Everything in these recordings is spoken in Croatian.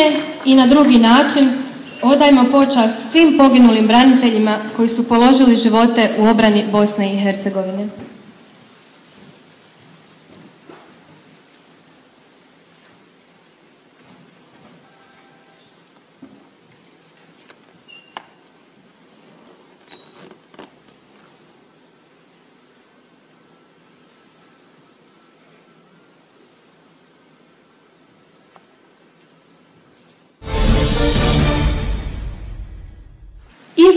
šutnje i na drugi način odajmo počast svim poginulim braniteljima koji su položili živote u obrani Bosne i Hercegovine.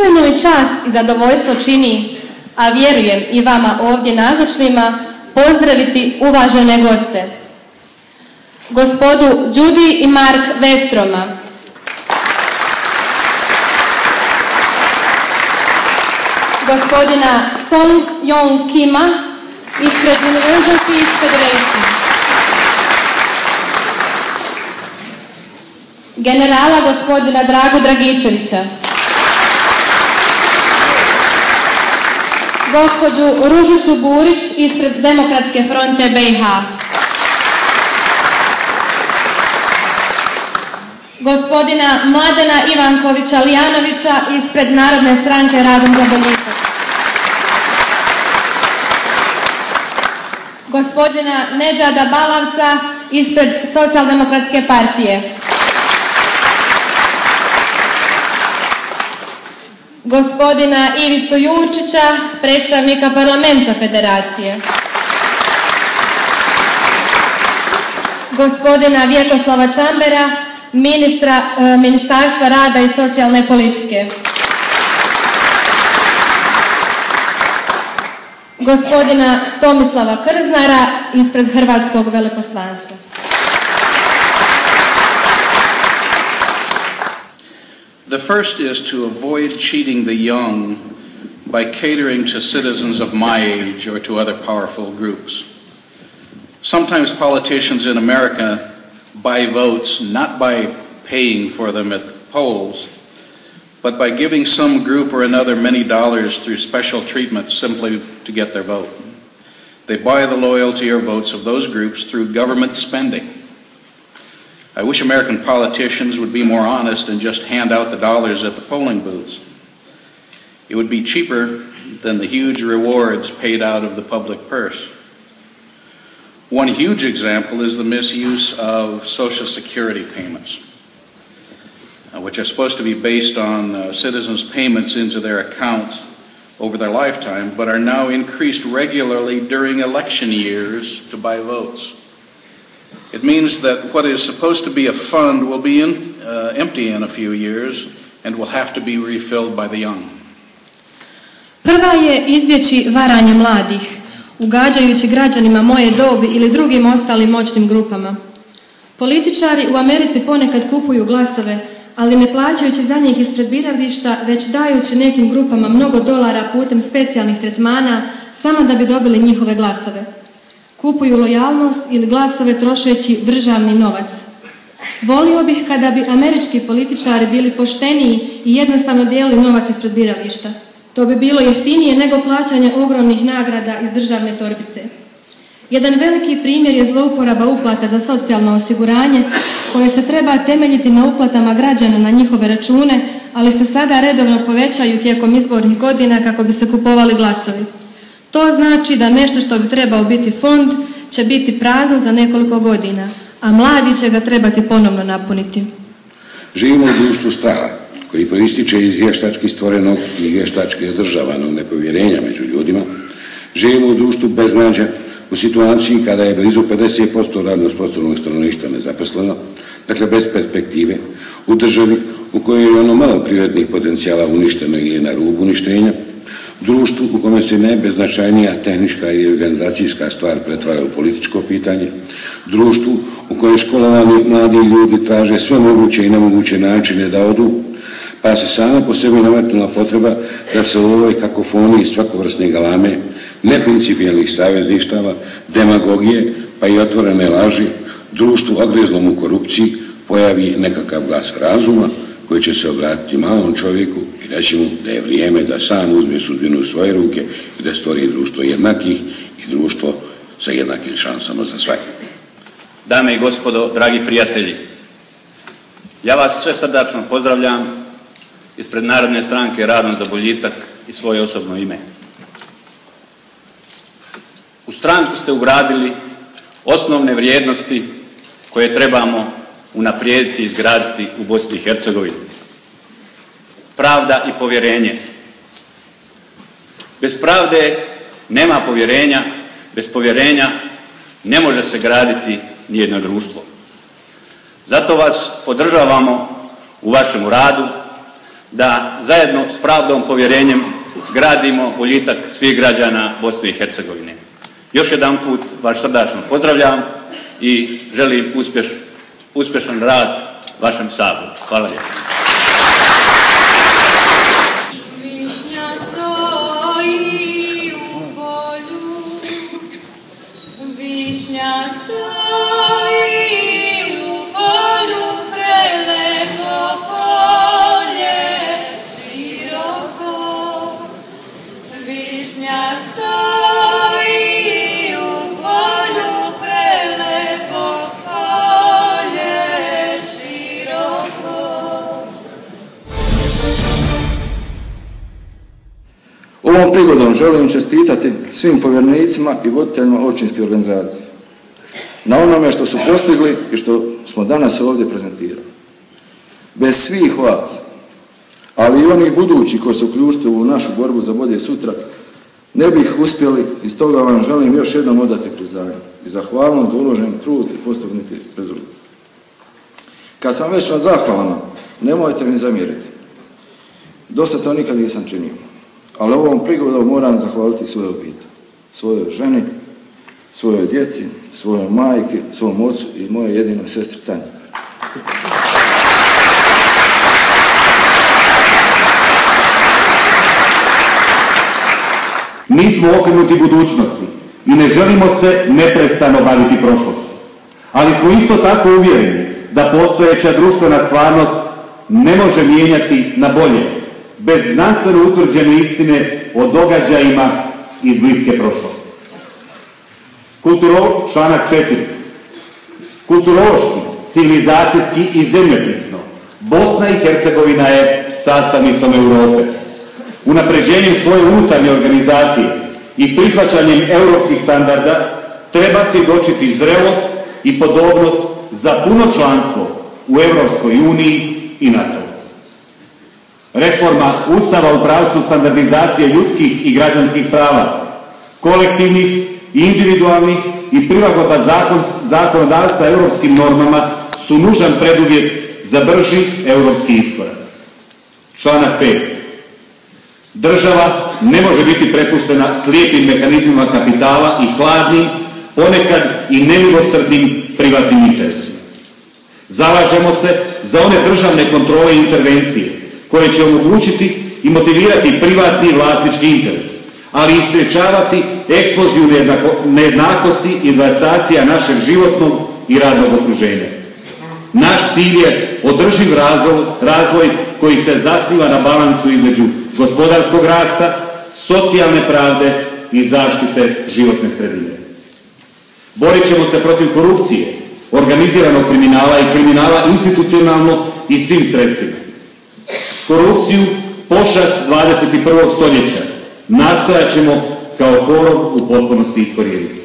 Iznimno mi čast i zadovoljstvo čini, a vjerujem i vama ovdje nazočnima, pozdraviti uvažene goste. Gospodu Judy i Mark Vestroma. Gospodina Song Yong Kima ispred Universal Peace Federation. Generala gospodina Dragu Dragičevića. Gospođu Ružicu Burić ispred Demokratske fronte BiH. Gospodina Mladena Ivankovića Lijanovića ispred Narodne stranke Radom za boljitak. Gospodina Neđada Balavca ispred Socijaldemokratske partije. Gospodina Ivicu Jurčića, predstavnika parlamenta federacije. Gospodina Vjekoslava Čambera, ministra e, Ministarstva rada i socijalne politike. Gospodina Tomislava Krznara ispred Hrvatskog veleposlanstva. The first is to avoid cheating the young by catering to citizens of my age or to other powerful groups. Sometimes politicians in America buy votes not by paying for them at the polls, but by giving some group or another many dollars through special treatment simply to get their vote. They buy the loyalty or votes of those groups through government spending. I wish American politicians would be more honest and just hand out the dollars at the polling booths. It would be cheaper than the huge rewards paid out of the public purse. One huge example is the misuse of Social Security payments, uh, which are supposed to be based on uh, citizens' payments into their accounts over their lifetime, but are now increased regularly during election years to buy votes. It means that what is supposed to be a fund will be in, uh, empty in a few years and will have to be refilled by the young. Prva je izbjeći varanje mladih, ugađajući građanima moje dobi ili drugim ostalim moćnim grupama. Političari u Americi ponekad kupuju glasove, ali ne plaćajući za njih ispred birališta, već dajući nekim grupama mnogo dolara putem specijalnih tretmana samo da bi dobili njihove glasove kupuju lojalnost ili glasove trošeći državni novac. Volio bih kada bi američki političari bili pošteniji i jednostavno dijelili novac ispred birališta. To bi bilo jeftinije nego plaćanje ogromnih nagrada iz državne torbice. Jedan veliki primjer je zlouporaba uplata za socijalno osiguranje koje se treba temeljiti na uplatama građana na njihove račune, ali se sada redovno povećaju tijekom izbornih godina kako bi se kupovali glasovi. To znači da nešto što bi trebao biti fond će biti prazno za nekoliko godina, a mladi će ga trebati ponovno napuniti. Živimo u društvu straha koji proističe iz vještački stvorenog i vještački održavanog nepovjerenja među ljudima. Živimo u društvu beznađa u situaciji kada je blizu 50% radno sposobnog stanovništva nezaposleno, dakle bez perspektive, u državi u kojoj je ono malo prirodnih potencijala uništeno ili je na rubu uništenja, društvu u kome se najbeznačajnija tehnička i organizacijska stvar pretvara u političko pitanje, društvu u kojem školovani mladi ljudi traže sve moguće i nemoguće načine da odu, pa se sama po sebi nametnula potreba da se u ovoj kakofoniji svakovrsne galame, neprincipijalnih savezništava, demagogije, pa i otvorene laži, društvu ogrezlom u korupciji pojavi nekakav glas razuma koji će se obratiti malom čovjeku reći mu da je vrijeme da sam uzme sudbinu u svoje ruke i da stvori društvo jednakih i društvo sa jednakim šansama za sve. Dame i gospodo, dragi prijatelji, Ja vas sve srdačno pozdravljam ispred Narodne stranke Radom za boljitak i svoje osobno ime. U stranku ste ugradili osnovne vrijednosti koje trebamo unaprijediti i izgraditi u Bosni i Hercegovini. Pravda i povjerenje. Bez pravde nema povjerenja, bez povjerenja ne može se graditi nijedno društvo. Zato vas podržavamo u vašem radu da zajedno s pravdom povjerenjem gradimo boljitak svih građana Bosne i Hercegovine. Još jedan put vaš srdačno pozdravljam i želim uspješ, uspješan rad vašem saboru. Hvala lijepo. Ovom prigodom želim čestitati svim povjernicima i voditeljima općinske organizacije na onome što su postigli i što smo danas ovdje prezentirali. Bez svih vas, ali i onih budući koji se uključite u našu borbu za bolje sutra, ne bih uspjeli i stoga vam želim još jednom odati priznanje i zahvalnost za uložen trud i postignuti rezultat. Kad sam već na zahvalama, nemojte mi zamjeriti. Dosta to nikad nisam činio. Ali ovom prigodom moram zahvaliti svoje obitelji, svojoj ženi, svojoj djeci, svojoj majki, svom ocu i moje jedinoj sestri Tanji. Mi smo okrenuti budućnosti i ne želimo se neprestano baviti prošlošću. Ali smo isto tako uvjereni da postojeća društvena stvarnost ne može mijenjati na bolje bez znanstveno utvrđene istine o događajima iz bliske prošlosti. Kulturo, članak 4. Kulturološki, civilizacijski i zemljopisno, Bosna i Hercegovina je sastavnicom Europe. Unapređenjem svoje unutarnje organizacije i prihvaćanjem europskih standarda treba svjedočiti zrelost i podobnost za puno članstvo u Europskoj uniji i NATO. Reforma Ustava u pravcu standardizacije ljudskih i građanskih prava, kolektivnih individualnih i prilagodba zakonodavstva europskim normama su nužan preduvjet za brži europski iskorak. Članak 5. Država ne može biti prepuštena slijepim mehanizmima kapitala i hladnim, ponekad i nemilosrdnim privatnim interesima. Zalažemo se za one državne kontrole i intervencije koje će omogućiti i motivirati privatni vlasnički interes, ali i spriječavati eksploziju nejednakosti i devastacija našeg životnog i radnog okruženja. Naš cilj je održiv razvoj, razvoj koji se zasniva na balansu između gospodarskog rasta, socijalne pravde i zaštite životne sredine. Borit ćemo se protiv korupcije, organiziranog kriminala i kriminala institucionalno i svim sredstvima korupciju, pošast 21. stoljeća. Nastojat ćemo kao korov u potpunosti iskorijeniti.